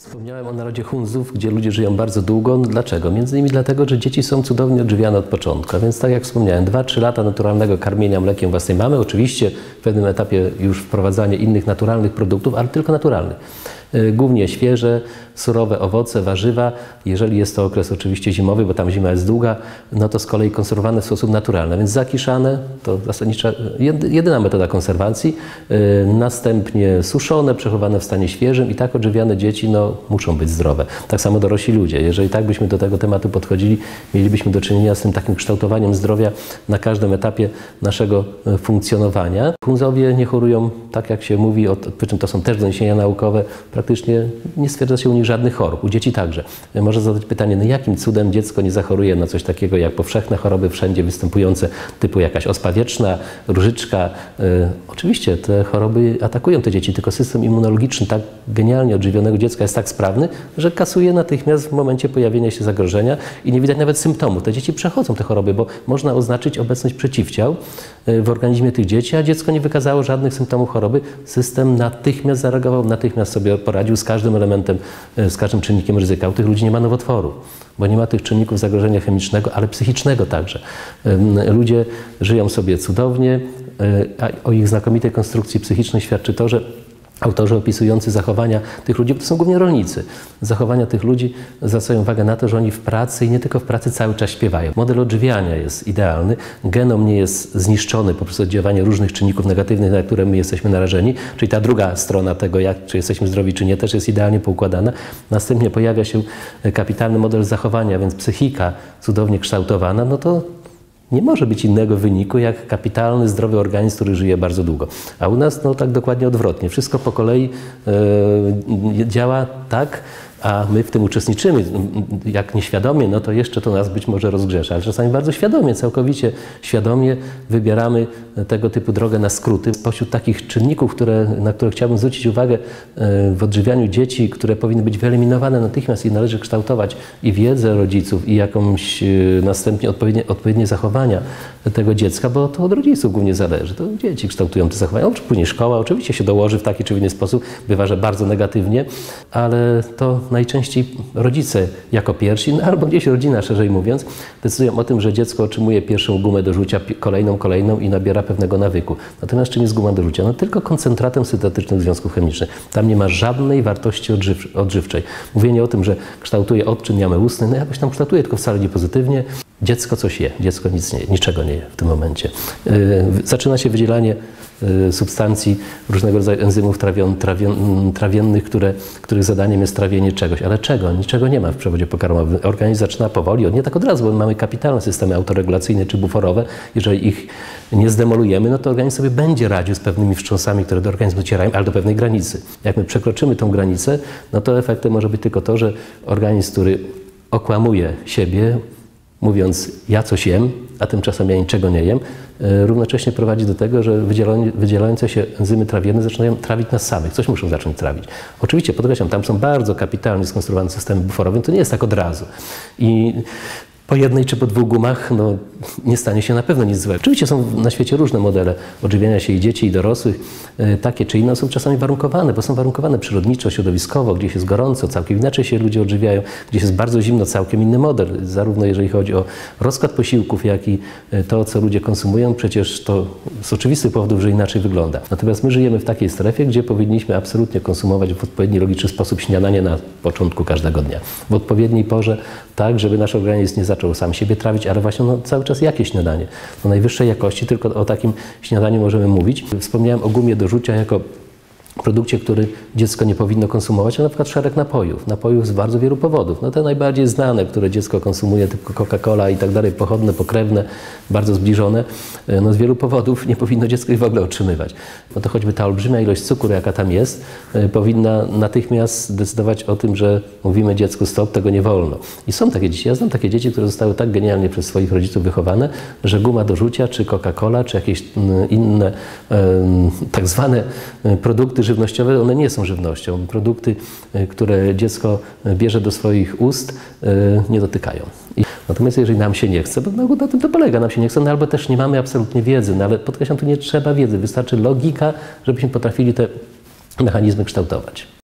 Wspomniałem o narodzie Hunzów, gdzie ludzie żyją bardzo długo. Dlaczego? Między innymi dlatego, że dzieci są cudownie odżywiane od początku. A więc tak jak wspomniałem, 2-3 lata naturalnego karmienia mlekiem własnej mamy. Oczywiście w pewnym etapie już wprowadzanie innych naturalnych produktów, ale tylko naturalnych. Y, Głównie świeże, surowe owoce, warzywa. Jeżeli jest to okres oczywiście zimowy, bo tam zima jest długa, no to z kolei konserwowane w sposób naturalny. Więc zakiszane to zasadnicza, jedy- jedyna metoda konserwacji. Y, Następnie suszone, przechowane w stanie świeżym i tak odżywiane dzieci no, muszą być zdrowe. Tak samo dorośli ludzie. Jeżeli tak byśmy do tego tematu podchodzili, mielibyśmy do czynienia z tym takim kształtowaniem zdrowia na każdym etapie naszego e, funkcjonowania. Hunzowie nie chorują, tak jak się mówi, od, przy czym to są też doniesienia naukowe, praktycznie nie stwierdza się u nich żadnych chorób, u dzieci także. E, Można zadać pytanie, no jakim cudem dziecko nie zachoruje na coś takiego jak powszechne choroby wszędzie występujące, typu jakaś ospa wietrzna, różyczka. E, Oczywiście te choroby atakują te dzieci, tylko system immunologiczny tak genialnie odżywionego dziecka jest tak sprawny, że kasuje natychmiast w momencie pojawienia się zagrożenia i nie widać nawet symptomów. Te dzieci przechodzą te choroby, bo można oznaczyć obecność przeciwciał e, w organizmie tych dzieci, a dziecko nie wykazało żadnych symptomów choroby. System natychmiast zareagował, natychmiast sobie poradził z każdym elementem, e, z każdym czynnikiem ryzyka. U tych ludzi nie ma nowotworu, bo nie ma tych czynników zagrożenia chemicznego, ale psychicznego także. Ludzie żyją sobie cudownie, e, a o ich znakomitej konstrukcji psychicznej świadczy to, że Autorzy opisujący zachowania tych ludzi, bo to są głównie rolnicy, zachowania tych ludzi zwracają uwagę na to, że oni w pracy i nie tylko w pracy cały czas śpiewają. Model odżywiania jest idealny, genom nie jest zniszczony poprzez oddziaływanie różnych czynników negatywnych, na które my jesteśmy narażeni, czyli ta druga strona tego, jak, czy jesteśmy zdrowi, czy nie, też jest idealnie poukładana. Następnie pojawia się kapitalny model zachowania, więc psychika cudownie kształtowana, no to nie może być innego wyniku jak kapitalny, zdrowy organizm, który żyje bardzo długo. A u nas no tak dokładnie odwrotnie. Wszystko po kolei e, działa tak, a my w tym uczestniczymy. Jak nieświadomie, no to jeszcze to nas być może rozgrzesza, ale czasami bardzo świadomie, całkowicie świadomie wybieramy tego typu drogę na skróty. Spośród takich czynników, które, na które chciałbym zwrócić uwagę e, w odżywianiu dzieci, które powinny być wyeliminowane natychmiast i należy kształtować i wiedzę rodziców, i jakąś e, następnie odpowiednie, odpowiednie zachowania tego dziecka, bo to od rodziców głównie zależy. To dzieci kształtują te zachowania. Później szkoła oczywiście się dołoży w taki czy inny sposób, bywa, że bardzo negatywnie, ale to najczęściej rodzice jako pierwsi, no albo gdzieś rodzina szerzej mówiąc, decydują o tym, że dziecko otrzymuje pierwszą gumę do rzucia, kolejną, kolejną i nabiera pewnego nawyku. Natomiast czym jest guma do rzucia? No tylko koncentratem syntetycznych związków chemicznych. Tam nie ma żadnej wartości odżyw- odżywczej. Mówienie o tym, że kształtuje odczyn jamy ustnej, no jakoś tam kształtuje, tylko wcale nie pozytywnie. Dziecko coś je, dziecko nic nie, niczego nie je w tym momencie. Yy, zaczyna się wydzielanie substancji, różnego rodzaju enzymów trawion, trawion, mm, trawiennych, które, których zadaniem jest trawienie czegoś. Ale czego? Niczego nie ma w przewodzie pokarmowym. Organizm zaczyna powoli, nie tak od razu, bo mamy kapitalne systemy autoregulacyjne czy buforowe. Jeżeli ich nie zdemolujemy, no to organizm sobie będzie radził z pewnymi wstrząsami, które do organizmu docierają, ale do pewnej granicy. Jak my przekroczymy tą granicę, no to efektem może być tylko to, że organizm, który okłamuje siebie, mówiąc ja coś jem, a tymczasem ja niczego nie jem, e, równocześnie prowadzi do tego, że wydzielające, się enzymy trawienne zaczynają trawić nas samych. Coś muszą zacząć trawić. Oczywiście, podkreślam, tam są bardzo kapitalnie skonstruowane systemy buforowe, to nie jest tak od razu. I po jednej czy po dwóch gumach no, nie stanie się na pewno nic złego. Oczywiście są na świecie różne modele odżywiania się i dzieci, i dorosłych. E, Takie czy inne są czasami warunkowane, bo są warunkowane przyrodniczo, środowiskowo, gdzieś jest gorąco, całkiem inaczej się ludzie odżywiają, gdzieś jest bardzo zimno, całkiem inny model. Zarówno jeżeli chodzi o rozkład posiłków, jak i e, to, co ludzie konsumują, przecież to z oczywistych powodów, że inaczej wygląda. Natomiast my żyjemy w takiej strefie, gdzie powinniśmy absolutnie konsumować w odpowiedni, logiczny sposób śniadanie na początku każdego dnia. W odpowiedniej porze, tak, żeby nasz organizm nie zaczął sam siebie trawić, ale właśnie no, cały czas jakieś śniadanie. No, najwyższej jakości, tylko o takim śniadaniu możemy mówić. Wspomniałem o gumie do rzucia jako produkcie, który dziecko nie powinno konsumować, a na przykład szereg napojów. Napojów z bardzo wielu powodów. No te najbardziej znane, które dziecko konsumuje, typu Coca-Cola i tak dalej, pochodne, pokrewne, bardzo zbliżone, e, no z wielu powodów nie powinno dziecko ich w ogóle otrzymywać. No to choćby ta olbrzymia ilość cukru, jaka tam jest, e, powinna natychmiast decydować o tym, że mówimy dziecku stop, tego nie wolno. I są takie dzieci, ja znam takie dzieci, które zostały tak genialnie przez swoich rodziców wychowane, że guma do rzucia, czy Coca-Cola, czy jakieś mm, inne tak zwane e, produkty żywnościowe, one nie są żywnością. Produkty, e, które dziecko bierze do swoich ust, e, nie dotykają. Natomiast jeżeli nam się nie chce, bo no, na tym to polega, nam się nie chce, no albo też nie mamy absolutnie wiedzy, no ale podkreślam, tu nie trzeba wiedzy, wystarczy logika, żebyśmy potrafili te mechanizmy kształtować.